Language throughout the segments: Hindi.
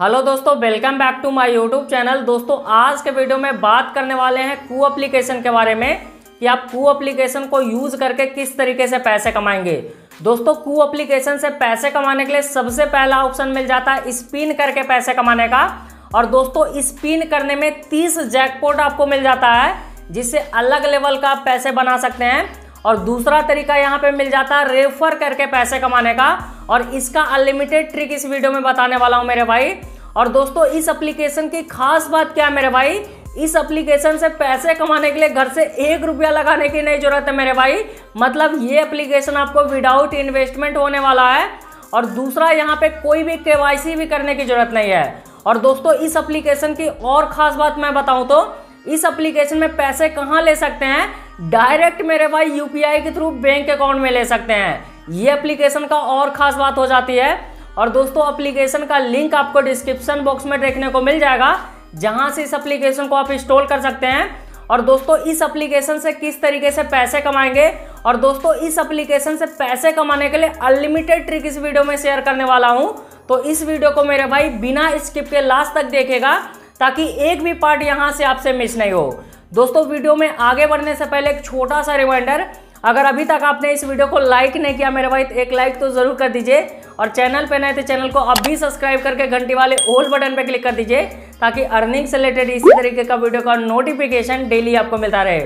हेलो दोस्तों welcome back to my YouTube channel दोस्तों, आज के वीडियो में बात करने वाले हैं कू एप्लीकेशन के बारे में कि आप कू एप्लीकेशन को यूज़ करके किस तरीके से पैसे कमाएँगे। दोस्तों कू एप्लीकेशन से पैसे कमाने के लिए सबसे पहला ऑप्शन मिल जाता है स्पिन करके पैसे कमाने का। और दोस्तों स्पिन करने में 30 जैकपॉट आपको मिल जाता है, जिससे अलग लेवल का आप पैसे बना सकते हैं। और दूसरा तरीका यहाँ पे मिल जाता है रेफर करके पैसे कमाने का। और इसका अनलिमिटेड ट्रिक इस वीडियो में बताने वाला हूँ मेरे भाई। और दोस्तों, इस एप्लीकेशन की खास बात क्या है मेरे भाई? इस एप्लीकेशन से पैसे कमाने के लिए घर से एक रुपया लगाने की नहीं ज़रूरत है मेरे भाई। मतलब ये एप्लीकेशन आपको विदाउट इन्वेस्टमेंट होने वाला है। और दूसरा, यहाँ पे कोई भी केवाईसी भी करने की ज़रूरत नहीं है। और दोस्तों, इस एप्लीकेशन की और खास बात मैं बताऊँ तो इस एप्लीकेशन में पैसे कहाँ ले सकते हैं? डायरेक्ट मेरे भाई यूपीआई के थ्रू बैंक अकाउंट में ले सकते हैं। ये एप्लीकेशन का और खास बात हो जाती है। और दोस्तों एप्लीकेशन का लिंक आपको डिस्क्रिप्शन बॉक्स में देखने को मिल जाएगा, जहाँ से इस एप्लीकेशन को आप इंस्टॉल कर सकते हैं। और दोस्तों, इस एप्लीकेशन से किस तरीके से पैसे कमाएँगे? और दोस्तों, इस एप्लीकेशन से पैसे कमाने के लिए अनलिमिटेड ट्रिक इस वीडियो में शेयर करने वाला हूँ। तो इस वीडियो को मेरे भाई बिना स्किप के लास्ट तक देखेगा, ताकि एक भी पार्ट यहाँ से आपसे मिस नहीं हो। दोस्तों, वीडियो में आगे बढ़ने से पहले एक छोटा सा रिमाइंडर। अगर अभी तक आपने इस वीडियो को लाइक नहीं किया, मेरे भाई तो एक लाइक तो ज़रूर कर दीजिए और चैनल पे नए तो चैनल को अभी सब्सक्राइब करके घंटी वाले ओल बटन पे क्लिक कर दीजिए ताकि अर्निंग से रिलेटेड इसी तरीके का वीडियो का नोटिफिकेशन डेली आपको मिलता रहे।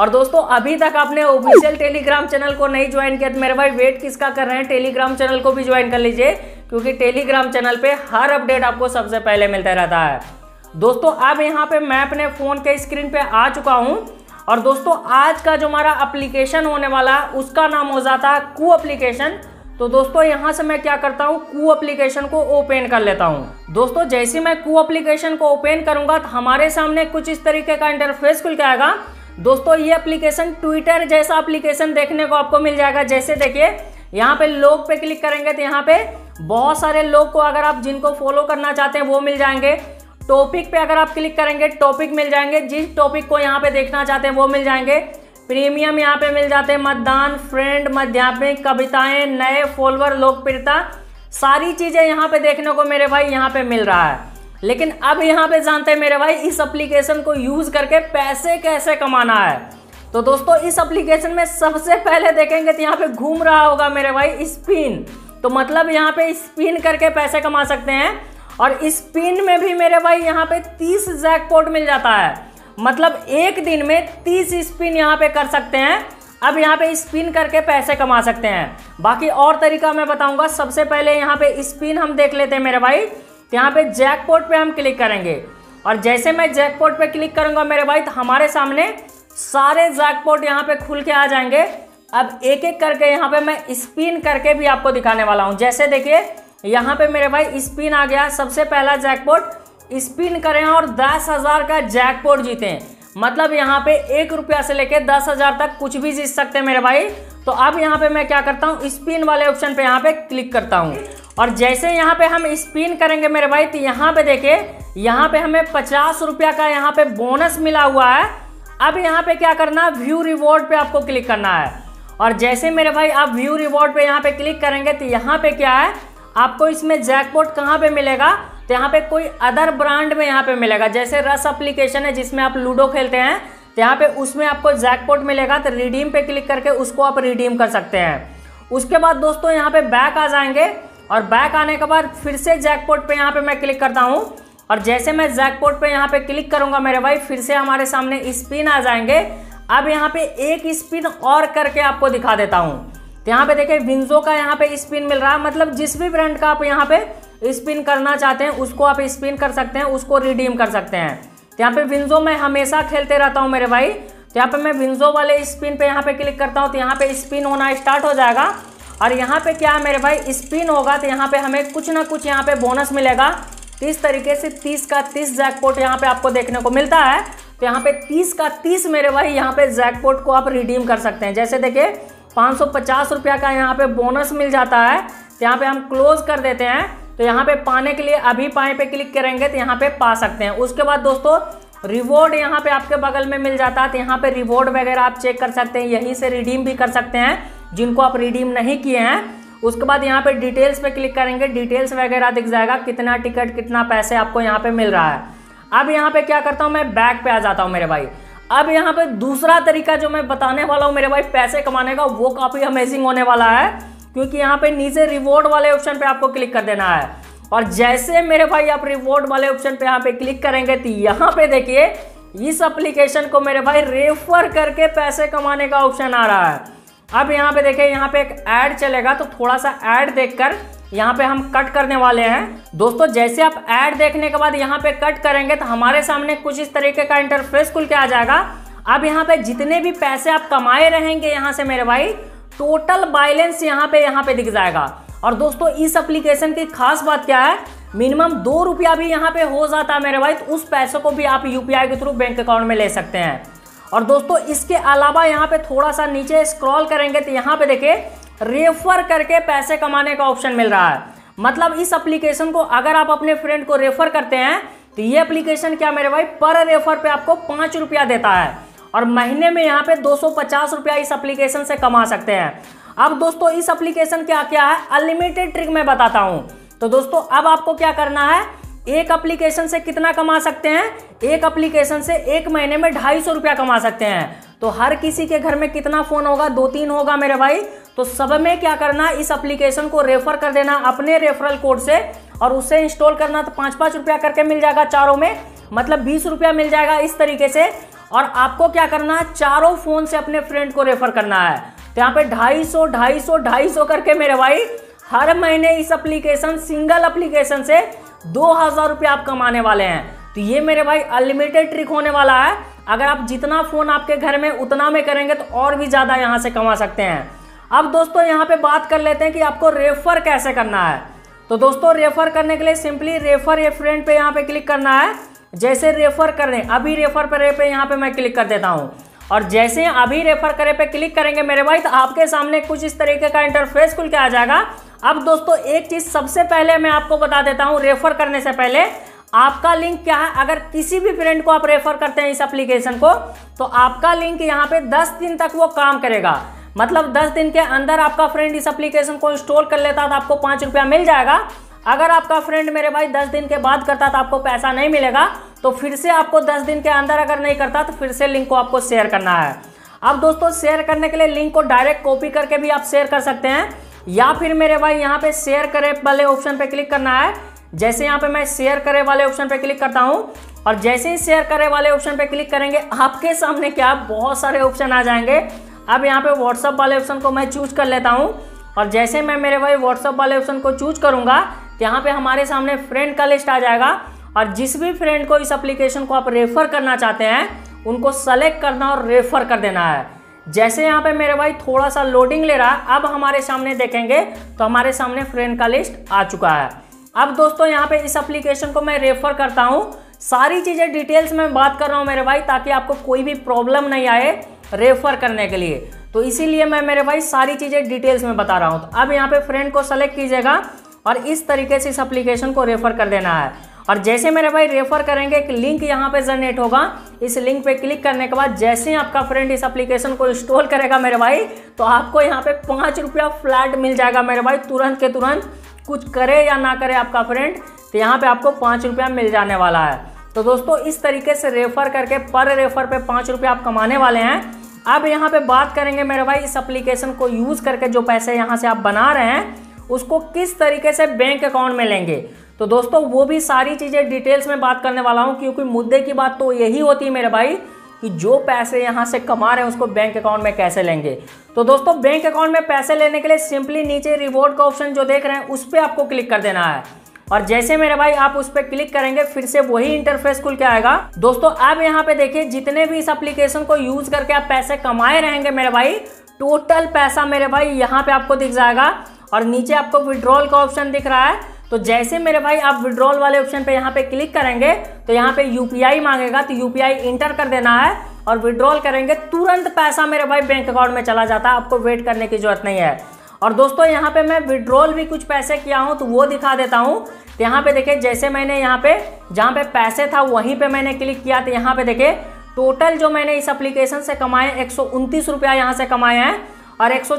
और दोस्तों, अभी तक आपने ऑफिशियल टेलीग्राम चैनल को नहीं ज्वाइन किया तो मेरे भाई वेट किसका कर रहे हैं? टेलीग्राम चैनल को भी ज्वाइन कर लीजिए, क्योंकि टेलीग्राम चैनल पे हर अपडेट आपको सबसे पहले मिलता रहता है। दोस्तों, अब यहाँ पे मैं अपने फ़ोन के स्क्रीन पे आ चुका हूँ। और दोस्तों, आज का जो हमारा एप्लीकेशन होने वाला है उसका नाम हो जाता है कू एप्लीकेशन तो दोस्तों, यहाँ से मैं क्या करता हूँ कू एप्लीकेशन को ओपन कर लेता हूँ। दोस्तों, जैसे मैं कू एप्लीकेशन को ओपन करूँगा तो हमारे सामने कुछ इस तरीके का इंटरफेस खुल के आएगा। दोस्तों, ये एप्लीकेशन ट्विटर जैसा एप्लीकेशन देखने को आपको मिल जाएगा। जैसे देखिए, यहाँ पे लोग पे क्लिक करेंगे तो यहाँ पे बहुत सारे लोग को अगर आप जिनको फॉलो करना चाहते हैं, वो मिल जाएँगे। टॉपिक पे अगर आप क्लिक करेंगे, टॉपिक मिल जाएँगे। जिस टॉपिक को यहाँ पे देखना चाहते हैं, वो मिल जाएँगे। प्रीमियम यहाँ पे मिल जाते हैं, मतदान, फ्रेंड, मध्यात्मिक, कविताएँ, नए, फॉलोअर, लोकप्रियता। सारी चीज़ें यहाँ पे देखने को मेरे भाई यहाँ पे मिल रहा है। लेकिन अब यहाँ पे जानते हैं मेरे भाई, इस एप्लीकेशन को यूज़ करके पैसे कैसे कमाना है? तो दोस्तों, इस एप्लीकेशन में सबसे पहले देखेंगे तो यहाँ पे घूम रहा होगा मेरे भाई स्पिन तो मतलब यहाँ पे स्पिन करके पैसे कमा सकते हैं। और स्पिन में भी मेरे भाई यहाँ पे 30 जैकपॉट मिल जाता है। मतलब एक दिन में 30 स्पिन यहाँ पे कर सकते हैं। अब यहाँ पे स्पिन करके पैसे कमा सकते हैं। बाकी और तरीका मैं बताऊँगा। सबसे पहले यहाँ पे स्पिन हम देख लेते हैं मेरे भाई। तो यहाँ पे जैकपॉट पे हम क्लिक करेंगे। और जैसे मैं जैकपॉट पे क्लिक करूँगा मेरे भाई तो हमारे सामने सारे जैकपॉट यहाँ पे खुल के आ जाएँगे। अब एक एक करके यहाँ पे मैं स्पिन करके भी आपको दिखाने वाला हूँ। जैसे देखिए यहाँ पे मेरे भाई स्पिन आ गया सबसे पहला जैकपॉट स्पिन करें और दस हज़ार का जैकपॉट जीते मतलब यहाँ पे एक रुपया से लेके दस हज़ार तक कुछ भी जीत सकते हैं मेरे भाई तो अब यहाँ पे मैं क्या करता हूँ स्पिन वाले ऑप्शन पे यहाँ पे क्लिक करता हूँ और जैसे यहाँ पे हम स्पिन करेंगे मेरे भाई तो यहाँ पे देखिए यहाँ पे हमें पचास रुपया का यहाँ पे बोनस मिला हुआ है अब यहाँ पे क्या करना है व्यू रिवॉर्ड पे आपको क्लिक करना है और जैसे मेरे भाई आप व्यू रिवॉर्ड पे यहाँ पे क्लिक करेंगे तो यहाँ पे क्या है आपको इसमें जैकपॉट कहाँ पे मिलेगा? तो यहाँ पे कोई अदर ब्रांड में यहाँ पे मिलेगा। जैसे रस एप्लीकेशन है जिसमें आप लूडो खेलते हैं तो यहाँ पे उसमें आपको जैकपॉट मिलेगा तो रिडीम पे क्लिक करके उसको आप रिडीम कर सकते हैं। उसके बाद दोस्तों यहाँ पे बैक आ जाएँगे, और बैक आने के बाद फिर से जैकपॉट पे यहाँ पे मैं क्लिक करता हूँ। और जैसे मैं जैकपॉट पे यहाँ पे क्लिक करूँगा मेरे भाई, फिर से हमारे सामने स्पिन आ जाएँगे। अब यहाँ पे एक स्पिन और करके आपको दिखा देता हूँ। तो यहाँ पे देखिए विंजो का यहाँ पे स्पिन मिल रहा है मतलब जिस भी ब्रांड का आप यहाँ पे स्पिन करना चाहते हैं उसको आप स्पिन कर सकते हैं उसको रिडीम कर सकते हैं तो यहाँ पे विंजो मैं हमेशा खेलते रहता हूँ मेरे भाई तो यहाँ पे मैं विंजो वाले स्पिन पे यहाँ पे क्लिक करता हूँ तो यहाँ पे स्पिन होना स्टार्ट हो जाएगा और यहाँ पे क्या है मेरे भाई स्पिन होगा तो यहाँ पे हमें कुछ ना कुछ यहाँ पे बोनस मिलेगा तो इस तरीके से तीस का तीस जैकपोट यहाँ पे आपको देखने को मिलता है तो यहाँ पे तीस का तीस मेरे भाई यहाँ पे जैकपोट को आप रिडीम कर सकते हैं जैसे देखिए पाँच सौ पचास रुपया का यहाँ पे बोनस मिल जाता है तो यहाँ पे हम क्लोज कर देते हैं। तो यहाँ पे पाने के लिए, अभी पाए पे क्लिक करेंगे तो यहाँ पे पा सकते हैं। उसके बाद दोस्तों, रिवॉर्ड यहाँ पे आपके बगल में मिल जाता है तो यहाँ पे रिवॉर्ड वगैरह आप चेक कर सकते हैं। यहीं से रिडीम भी कर सकते हैं, जिनको आप रिडीम नहीं किए हैं। उसके बाद यहाँ पे डिटेल्स पे क्लिक करेंगे, डिटेल्स वगैरह दिख जाएगा, कितना टिकट, कितना पैसे आपको यहाँ पे मिल रहा है। अब यहाँ पे क्या करता हूँ, मैं बैक पे आ जाता हूँ मेरे भाई। अब यहाँ पे दूसरा तरीका जो मैं बताने वाला हूँ, मेरे भाई पैसे कमाने का, वो काफ़ी अमेजिंग होने वाला है, क्योंकि यहाँ पे नीचे रिवॉर्ड वाले ऑप्शन पे आपको क्लिक कर देना है। और जैसे मेरे भाई आप रिवॉर्ड वाले ऑप्शन पे यहाँ पे क्लिक करेंगे तो यहाँ पे देखिए, इस एप्लीकेशन को मेरे भाई रेफर करके पैसे कमाने का ऑप्शन आ रहा है। अब यहाँ पे देखिए, यहाँ पे एक ऐड चलेगा तो थोड़ा सा ऐड देखकर यहाँ पे हम कट करने वाले हैं। दोस्तों, जैसे आप ऐड देखने के बाद यहाँ पे कट करेंगे तो हमारे सामने कुछ इस तरीके का इंटरफेस खुल के आ जाएगा। अब यहाँ पे जितने भी पैसे आप कमाए रहेंगे यहाँ से मेरे भाई टोटल बैलेंस यहाँ पे यहाँ पे दिख जाएगा। और दोस्तों, इस एप्लीकेशन की खास बात क्या है? मिनिमम दो रुपया भी यहाँ पे हो जाता है मेरे भाई तो उस पैसों को भी आप यूपीआई के थ्रू बैंक अकाउंट में ले सकते हैं। और दोस्तों, इसके अलावा यहाँ पे थोड़ा सा नीचे स्क्रॉल करेंगे तो यहाँ पे देखिए रेफर करके पैसे कमाने का ऑप्शन मिल रहा है। मतलब इस एप्लीकेशन को अगर आप अपने फ्रेंड को रेफर करते हैं तो ये एप्लीकेशन क्या मेरे भाई, पर रेफर पे आपको पाँच रुपया देता है। और महीने में यहाँ पे दो सौ पचास रुपया इस एप्लीकेशन से कमा सकते हैं। अब दोस्तों, इस एप्लीकेशन क्या क्या है? अनलिमिटेड ट्रिक मैं बताता हूँ। तो दोस्तों, अब आपको क्या करना है? एक एप्लीकेशन से कितना कमा सकते हैं? एक एप्लीकेशन से एक महीने में ढाई सौ रुपया कमा सकते हैं। तो हर किसी के घर में कितना फ़ोन होगा? दो तीन होगा मेरे भाई। तो सब में क्या करना, इस एप्लीकेशन को रेफर कर देना अपने रेफरल कोड से और उससे इंस्टॉल करना तो पाँच पाँच रुपया करके मिल जाएगा चारों में मतलब बीस रुपया मिल जाएगा इस तरीके से। और आपको क्या करना, चारों फ़ोन से अपने फ्रेंड को रेफर करना है। तो यहाँ पे ढाई सौ ढाई सौ ढाई सौ करके मेरे भाई, हर महीने इस एप्लीकेशन सिंगल एप्लीकेशन से दो हज़ार रुपये आप कमाने वाले हैं। तो ये मेरे भाई अनलिमिटेड ट्रिक होने वाला है। अगर आप जितना फ़ोन आपके घर में उतना में करेंगे तो और भी ज़्यादा यहाँ से कमा सकते हैं। अब दोस्तों यहाँ पे बात कर लेते हैं कि आपको रेफर कैसे करना है। तो दोस्तों, रेफर करने के लिए सिंपली रेफर ए फ्रेंड पे यहाँ पे क्लिक करना है। जैसे रेफर करने अभी रेफर पर पे यहाँ पे मैं क्लिक कर देता हूँ। और जैसे अभी रेफर करे पे क्लिक करेंगे मेरे भाई तो आपके सामने कुछ इस तरीके का इंटरफेस खुल के आ जाएगा। अब दोस्तों, एक चीज़ सबसे पहले मैं आपको बता देता हूँ, रेफर करने से पहले आपका लिंक क्या है? अगर किसी भी फ्रेंड को आप रेफर करते हैं इस एप्लीकेशन को तो आपका लिंक यहाँ पे 10 दिन तक वो काम करेगा। मतलब 10 दिन के अंदर आपका फ्रेंड इस एप्लीकेशन को इंस्टॉल कर लेता तो आपको पाँच रुपया मिल जाएगा। अगर आपका फ्रेंड मेरे भाई 10 दिन के बाद करता तो आपको पैसा नहीं मिलेगा तो फिर से आपको 10 दिन के अंदर अगर नहीं करता तो फिर से लिंक को आपको शेयर करना है। अब दोस्तों शेयर करने के लिए लिंक को डायरेक्ट कॉपी करके भी आप शेयर कर सकते हैं, या फिर मेरे भाई यहाँ पे शेयर करे वाले ऑप्शन पे क्लिक करना है। जैसे यहाँ पे मैं शेयर करे वाले ऑप्शन पे क्लिक करता हूँ, और जैसे ही शेयर करे वाले ऑप्शन पे क्लिक करेंगे, आपके सामने क्या बहुत सारे ऑप्शन आ जाएँगे। अब यहाँ पे व्हाट्सअप वाले ऑप्शन को मैं चूज़ कर लेता हूँ। और जैसे मैं मेरे भाई व्हाट्सअप वाले ऑप्शन को चूज़ करूँगा तो यहाँ पे हमारे सामने फ्रेंड का लिस्ट आ जाएगा। और जिस भी फ्रेंड को इस एप्लीकेशन को आप रेफर करना चाहते हैं, उनको सेलेक्ट करना और रेफर कर देना है। जैसे यहाँ पे मेरे भाई थोड़ा सा लोडिंग ले रहा है अब हमारे सामने देखेंगे तो हमारे सामने फ्रेंड का लिस्ट आ चुका है। अब दोस्तों, यहाँ पे इस एप्लीकेशन को मैं रेफर करता हूँ। सारी चीज़ें डिटेल्स में बात कर रहा हूँ मेरे भाई, ताकि आपको कोई भी प्रॉब्लम नहीं आए। रेफर करने के लिए। तो इसीलिए मैं मेरे भाई सारी चीज़ें डिटेल्स में बता रहा हूँ। तो अब यहाँ पे फ्रेंड को सेलेक्ट कीजिएगा और इस तरीके से इस एप्लीकेशन को रेफर कर देना है। और जैसे मेरे भाई रेफर करेंगे, एक लिंक यहाँ पे जनरेट होगा। इस लिंक पे क्लिक करने के बाद जैसे ही आपका फ्रेंड इस एप्लीकेशन को इंस्टॉल करेगा मेरे भाई तो आपको यहाँ पे पाँच रुपया फ्लैट मिल जाएगा मेरे भाई, तुरंत के तुरंत। कुछ करे या ना करे आपका फ्रेंड तो यहाँ पे आपको पाँच रुपया मिल जाने वाला है। तो दोस्तों, इस तरीके से रेफर करके, पर रेफर पे पाँच रुपया आप कमाने वाले हैं। अब यहाँ पे बात करेंगे मेरे भाई इस एप्लीकेशन को यूज़ करके जो पैसे यहाँ से आप बना रहे हैं, उसको किस तरीके से बैंक अकाउंट में लेंगे। तो दोस्तों, वो भी सारी चीज़ें डिटेल्स में बात करने वाला हूँ, क्योंकि मुद्दे की बात तो यही होती है मेरे भाई कि जो पैसे यहाँ से कमा रहे हैं, उसको बैंक अकाउंट में कैसे लेंगे। तो दोस्तों बैंक अकाउंट में पैसे लेने के लिए सिंपली नीचे रिवॉर्ड का ऑप्शन जो देख रहे हैं, उस पर आपको क्लिक कर देना है। और जैसे मेरे भाई आप उस पर क्लिक करेंगे, फिर से वही इंटरफेस खुल के आएगा। दोस्तों, अब यहाँ पे देखिए, जितने भी इस एप्लीकेशन को यूज़ करके आप पैसे कमाए रहेंगे मेरे भाई टोटल पैसा मेरे भाई यहाँ पे आपको दिख जाएगा। और नीचे आपको विड्रॉल का ऑप्शन दिख रहा है। तो जैसे मेरे भाई आप विड्रॉल वाले ऑप्शन पे यहाँ पे क्लिक करेंगे तो यहाँ पे यूपीआई मांगेगा तो यूपीआई इंटर कर देना है और विड्रॉल करेंगे, तुरंत पैसा मेरे भाई बैंक अकाउंट में चला जाता है। आपको वेट करने की ज़रूरत नहीं है। और दोस्तों, यहाँ पे मैं विड्रॉल भी कुछ पैसे किया हूँ तो वो दिखा देता हूँ। तो यहाँ पे देखिए, जैसे मैंने यहाँ पे, जहाँ पे पैसे था, वहीं पे मैंने क्लिक किया। तो यहाँ पे देखिए टोटल जो मैंने इस एप्लीकेशन से कमाए, एक सौ रुपया यहाँ से कमाए हैं और एक सौ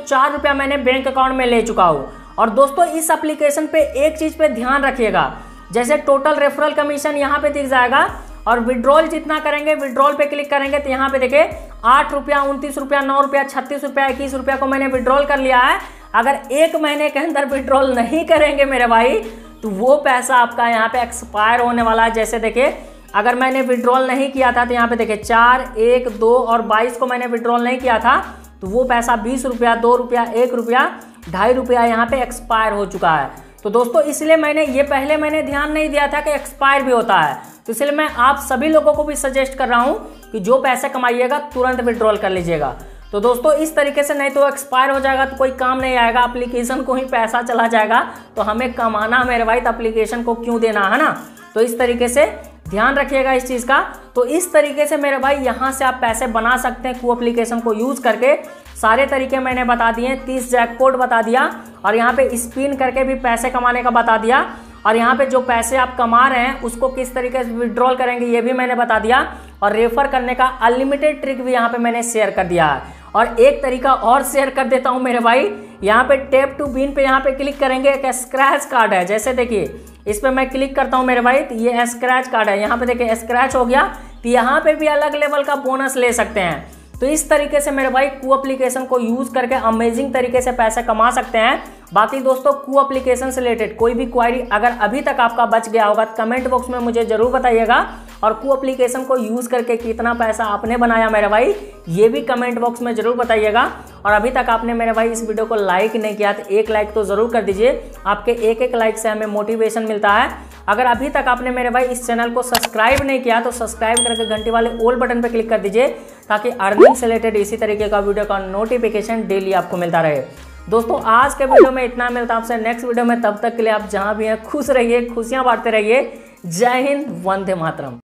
मैंने बैंक अकाउंट में ले चुका हूँ। और दोस्तों, इस एप्लीकेशन पे एक चीज़ पे ध्यान रखिएगा। जैसे टोटल रेफरल कमीशन यहाँ पे दिख जाएगा और विड्रॉल जितना करेंगे विड्रॉल पे क्लिक करेंगे तो यहाँ पे देखिए, आठ रुपया, उनतीस रुपया, नौ रुपया, छत्तीस रुपया, इक्कीस रुपया को मैंने विड्रॉल कर लिया है। अगर एक महीने के अंदर विड्रॉल नहीं करेंगे मेरे भाई तो वो पैसा आपका यहाँ पे एक्सपायर होने वाला है। जैसे देखिए, अगर मैंने विड्रॉल नहीं किया था तो यहाँ पे देखिए, चार, एक, दो और बाईस को मैंने विड्रॉल नहीं किया था तो वो पैसा बीस रुपया, दो रुपया, एक रुपया, ढाई रुपया यहाँ पे एक्सपायर हो चुका है। तो दोस्तों, इसलिए मैंने, ये पहले मैंने ध्यान नहीं दिया था कि एक्सपायर भी होता है। तो इसलिए मैं आप सभी लोगों को भी सजेस्ट कर रहा हूँ कि जो पैसे कमाइएगा, तुरंत विड्रॉल कर लीजिएगा। तो दोस्तों, इस तरीके से नहीं तो एक्सपायर हो जाएगा तो कोई काम नहीं आएगा एप्लीकेशन को ही पैसा चला जाएगा। तो हमें कमाना मेरे भाई तो एप्लीकेशन को क्यों देना, है ना? तो इस तरीके से ध्यान रखिएगा इस चीज़ का। तो इस तरीके से मेरे भाई, यहाँ से आप पैसे बना सकते हैं कू एप्लीकेशन को यूज़ करके। सारे तरीके मैंने बता दिए, तीस जैकपोर्ट बता दिया, और यहाँ पे स्पिन करके भी पैसे कमाने का बता दिया। और यहाँ पे जो पैसे आप कमा रहे हैं, उसको किस तरीके से विड्रॉल करेंगे, ये भी मैंने बता दिया। और रेफर करने का अनलिमिटेड ट्रिक भी यहाँ पे मैंने शेयर कर दिया है। और एक तरीका और शेयर कर देता हूँ मेरे भाई। यहाँ पे टेप टू बीन पे यहाँ पे क्लिक करेंगे, एक स्क्रैच कार्ड है। जैसे देखिए, इस पर मैं क्लिक करता हूँ मेरे भाई तो ये स्क्रैच कार्ड है। यहाँ पे देखिए स्क्रैच हो गया। तो यहाँ पे भी अलग लेवल का बोनस ले सकते हैं। तो इस तरीके से मेरे भाई कू एप्लीकेशन को यूज़ करके अमेजिंग तरीके से पैसे कमा सकते हैं। बाकी दोस्तों कू एप्लीकेशन से रिलेटेड कोई भी क्वारी अगर अभी तक आपका बच गया होगा तो कमेंट बॉक्स में मुझे ज़रूर बताइएगा। और कू अप्लीकेशन को यूज़ करके कितना पैसा आपने बनाया मेरे भाई, ये भी कमेंट बॉक्स में ज़रूर बताइएगा। और अभी तक आपने मेरे भाई इस वीडियो को लाइक नहीं किया तो एक लाइक तो ज़रूर कर दीजिए। आपके एक एक लाइक से हमें मोटिवेशन मिलता है। अगर अभी तक आपने मेरे भाई इस चैनल को सब्सक्राइब नहीं किया तो सब्सक्राइब करके घंटी वाले ओल बटन पर क्लिक कर दीजिए, ताकि अर्निंग से रिलेटेड इसी तरीके का वीडियो का नोटिफिकेशन डेली आपको मिलता रहे। दोस्तों, आज के वीडियो में इतना मिलता आपसे। नेक्स्ट वीडियो में तब तक के लिए आप जहाँ भी हैं, खुश रहिए, खुशियाँ बांटते रहिए। जय हिंद, वंदे मातरम।